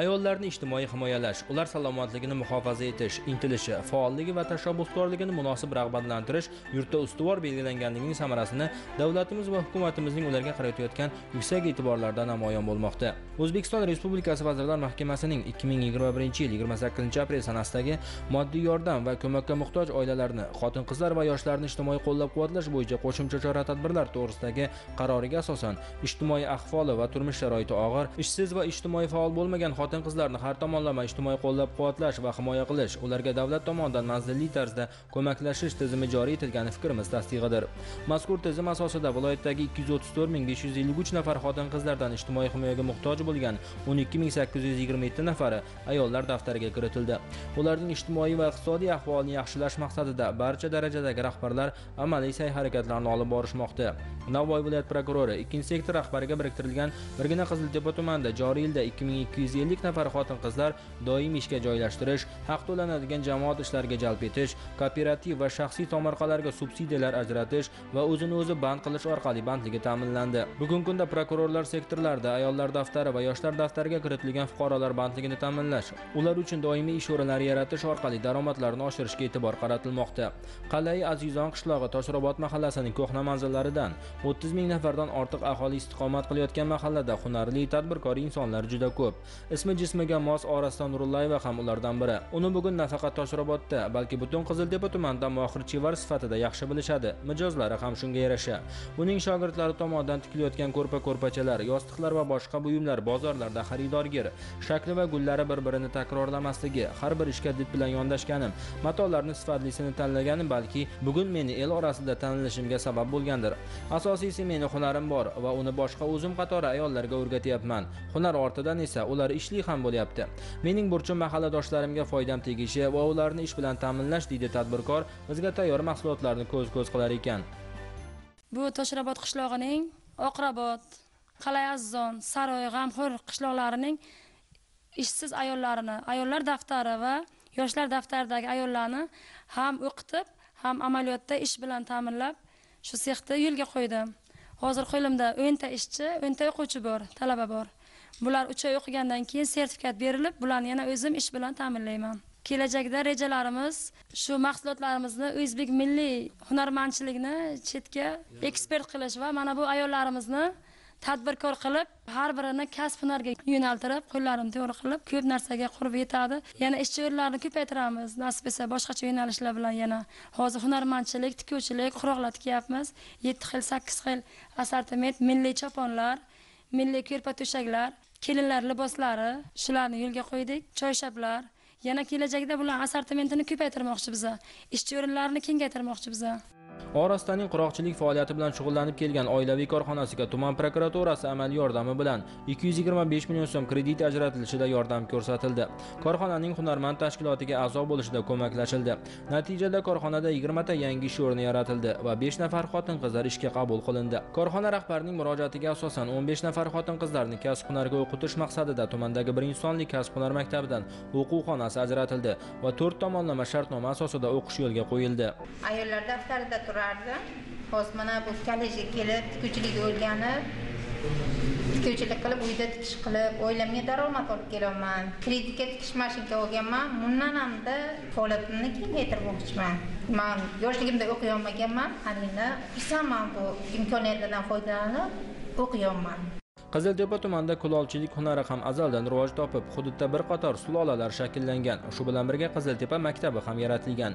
I also ayollarni ijtimoiy himoyalash ular salomatligini muhofaza etish intilishi faolligi va tashabbuskorligini munosib rag'batlantirish yurtda ustuvor belgilanganligining samarasini davlatimiz va hukumatimizning ularga qaratayotgan yuksak e'tiborlarida namoyon bo'lmoqda. O'zbekiston respublikasi vazirlar mahkamasining 2021 yil 28 aprel sanasidagi moddiy yordam va ko'makka muhtoj oilalarni xotin qizlar va yoshlarni ijtimoiy qo'llab-quvvatlash bo'yicha qo'shimcha chora-tadbirlar to'g'risidagi qaroriga asosan ijtimoiy ahvoli va turmush sharoiti og'ir ishsiz va ijtimoiy faol bo'lmagan xotin qizlarni har tomonlama ijtimoiy qo'llab-quvvatlash va himoya qilish ularga davlat tomonidan manzilli tarzda ko'maklashish tizimi joriy etilgani fikrimiz tasdig'idir. Mazkur tizim asosida viloyatdagi 234553 nafar xotin qizlardan ijtimoiy himoyaga muhtoj bo'lgan 12827 nafari ayollar daftariga kiritildi. Ularning ijtimoiy va iqtisodiy ahvolini yaxshilash maqsadida barcha darajadagi rahbarlar amaliy sa'y harakatlarni olib borishmoqda. Navoiy viloyat prokurori 2 sektor rahbariga biriktirilgan birgina qiziltepa tumanida joriy yilda 2250 nafar xotin qizlar doimiy ishga joylashtirish haq to'lanadigan jamoat ishlariga jalb etish kooperativ va shaxsiy tomorqalarga subsidiyalar ajratish va o'zini o'zi band qilish orqali bandligi ta'minlandi. Bugungi kunda prokurorlar sektorlarida ayollar daftari va yoshlar daftariga kiritilgan fuqarolar bandligini ta'minlash ular uchun doimiy ish o'rinlari yaratish orqali daromadlarini oshirishga e'tibor qaratilmoqda. Qalai azizon qishlog'i toshrobod mahallasining ko'hna manzillaridan 30 ming nafardan ortiq aholi istiqomat qilayotgan mahallada hunarli tadbirkor insonlar juda ko'p. Ismi jismiga mos Oraston nurullayeva ham ulardan biri. Uni bugun nafaqat toshrobodda balki butun qiziltepa tumanida mohir chevar sifatida yaxshi bilishadi. Mijozlari ham shunga yarasha. Uning shogirdlari tomonidan tikilayotgan ko'rpa ko'rpachalar yostiqlar va boshqa buyumlar bozorlarda xaridorgir. Shakli va gullari bir birini takrorlamasligi har bir ishga did bilan yondashganim matolarni sifatlisini tanlaganim balki bugun meni el orasida tanilishimga sabab bo'lgandir. Asosiysi meni hunarim bor va uni boshqa o'zim qatori ayollarga o'rgatyapman. Hunar ortidan esa ular ishli ham bo'lyapti. Mening burchim mahalladoshlarimga foydam tegishi va ularni ish bilan ta'minlash deydi tadbirkor bizga tayyor mahsulotlarni ko'z ko'z qilar ekan. Bu toshrabot qishlog'ining oqrabot qalay azzon saroy g'amxo'r qishloqlarining ishsiz ayollarini ayollar daftari va yoshlar daftaridagi ayollarni ham o'qitib ham amaliyotda ish bilan ta'minlab shu sexni yo'lga qo'ydim hozir qo'limda o'nta ishchi o'nta o'quvchi bor talaba bor. Bular uch oy o'qigandan keyin sertifikat berilib bularni yana o'zim ish bilan ta'minlayman. Kelajakda rejalarimiz shu mahsulotlarimizni o'zbek milliy hunarmandchiligini chetga eksport qilish va mana bu ayollarimizni tadbirkor qilib har birini kasb hunarga yo'naltirib qo'llarini to'g'ri qilib ko'p narsaga qurb yetadi. Yana ishchi o'rinlarini ko'paytiramiz nasib etsa boshqacha yo'nalishlar bilan yana. Hozir hunarmandchilik tikuvchilik quroqlar tikyapmiz yetti xil sakkiz xil assortiment milliy choponlar milliy ko'rpa to'shaklar kelinlar liboslari shularni yo'lga qo'ydik choyshablar. Yana kelajakda bular assortimentini ko'paytirmoqchi biza ishchi o'rinlarini kengaytirmoqchi biza. Orastaning quroqchilik faoliyati bilan shug'ullanib kelgan oilaviy korxonasiga tuman prokuraturasi amaliy yordami bilan 225 million so'm kredit ajratilishida yordam ko'rsatildi. Korxonaning hunarmand tashkilotiga a'zo bo'lishida ko'maklashildi. Natijada korxonada 20 ta yangi ish o'rni yaratildi va 5 nafar xotin qizlar ishga qabul qilindi. Korxona rahbarining murojaatiga asosan 15 nafar xotin qizlarni kasb hunarga o'qitish maqsadida tumandagi 1-sonli kasb hunar maktabidan o'quv xonasi ajratildi va 4 tomonlama shartnoma asosida o'qish yo'lga qo'yildi. Ayollar daftarida turardi. Hozir mana bu kollejga kelib tikuvchilik o'rganib tikuvchilik qilib uyda tikish qilib oilamga daromad olib kelyapman. Kreditga tikish mashinka olganman bundan hamda faoliyatimni kengaytirmoqchiman. Man yoshligimda o'qiy olmaganman endi xursandman bu imkoniyatlardan foydalanib o'qiyapman qiziltepa tumanida kulolchilik hunari ham azaldan rivoj topib hududda bir qator sulolalar shakllangan. Shu bilan birga qiziltepa maktabi ham yaratilgan.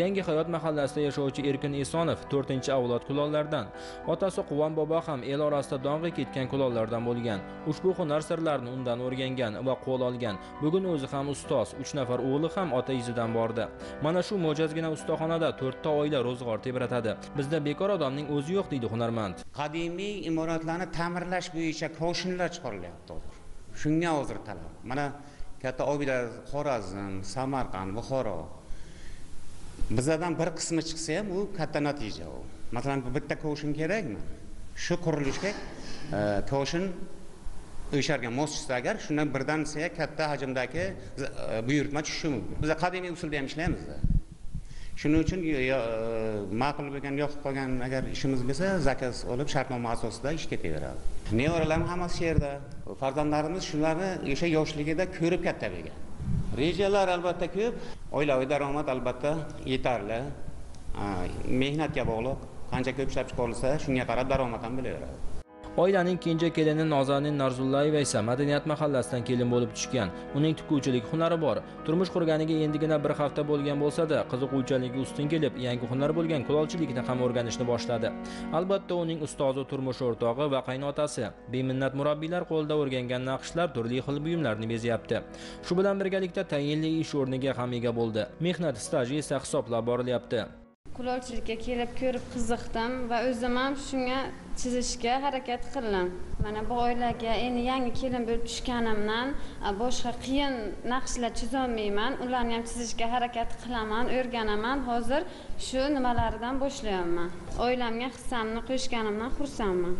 Yangi hayot mahallasida yashovchi erkin esonov to'rtinchi avlod kulollardan otasi quvon bobo ham el orasida dong'i ketgan kulollardan bo'lgan. Ushbu hunar sirlarini undan o'rgangan va qo'l olgan. Bugun o'zi ham ustoz uch nafar o'g'li ham ota izidan bordi. Mana shu mo'jazgina ustaxonada to'rtta oila ro'zg'or tebratadi. Bizda bekor odamning o'zi yo'q deydi hunarmand. Qadimiy imoratlarni ta'mirlash bo'yicha koshinlar chiqarilyapti hozir. Shunga hozir talab. Mana katta obidalar xorazm samarqand buxoro. Bizadan bir qismi chiqsa ham u katta natija u. Masalan bitta koshin kerakmi? Shu qurilishga e, koshin o'sharga mos tushsa agar shundan birdan katta hajmdagi e, buyurtma tushishi mumkin. Biz qadimiy usulda ham ishlaymiz shuning uchun e, e, ma'qul bo'lgan yoqib qolgan agar ishimiz bo'lsa zakaz olib shartnoma asosida ishga ketaveradi. Nevaralarni hammasi shu yerda farzandlarimiz shularni o'sha yoshligida ko'rib katta bo'lgan. Rejalar albatta ko'p oilaviy daromad albatta yetarli. Mehnatga bog'liq. Qancha ko'p ishlab chiqarilsa shunga qarab daromad ham bo'laveradi. Oilaning kenja kelini Nozanin Narzullayeva esa madaniyat mahallasidan kelin bo'lib tushgan. Uning tikuvchilik hunari bor. Turmush qurganiga endigina bir hafta bo'lgan bo'lsa-da, qiziquvchanligi ustun kelib, yangi hunar bo'lgan kulolchilikni ham o'rganishni boshladi. Albatta, uning ustozi turmush o'rtog'i va qaynotasi beminnat murabbiylar qo'lida o'rgangan naqshlar turli xil buyumlarni bezayapti Shu bilan birgalikda tayinli ish o'rniga ham ega bo'ldi. Mehnat staji esa hisoblab borilyapti. Kulolchilikka kelib ko'rib qiziqdim va o'zim ham shunga chizishga harakat qildim. Mana bu oilaga endi yangi kelin bo'lib tushganimdan boshqa qiyin naqshlar chizolmayman ularni ham chizishga harakat qilaman o'rganaman. Hozir shu nimalardan boshlayapman? Oilamga hissamni qo'shganimdan xursandman.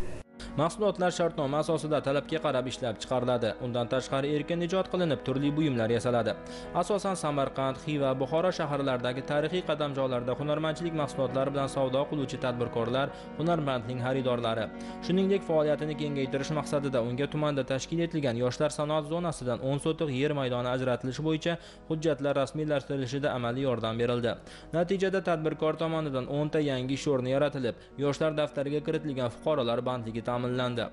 Mahsulotlar shartnoma asosida talabga qarab ishlab chiqariladi. Undan tashqari erkin ijod qilinib, turli buyumlar yasaladi. Asosan Samarqand, Xiva, Buxoro shaharlaridagi tarixiy qadamjolarda hunarmandchilik mahsulotlari bilan savdo qiluvchi tadbirkorlar hunarmandning xaridorlari. Shuningdek, faoliyatini kengaytirish maqsadida unga tumanda tashkil etilgan yoshlar sanoat zonasidan 10 sotix yer maydoni ajratilishi bo'yicha hujjatlar rasmiylashtirilishida amaliy yordam berildi. Natijada tadbirkor tomonidan 10 ta yangi ish o'rni yaratilib, yoshlar daftariga kiritilgan fuqarolar bandligi ta'minlandi. Holanda.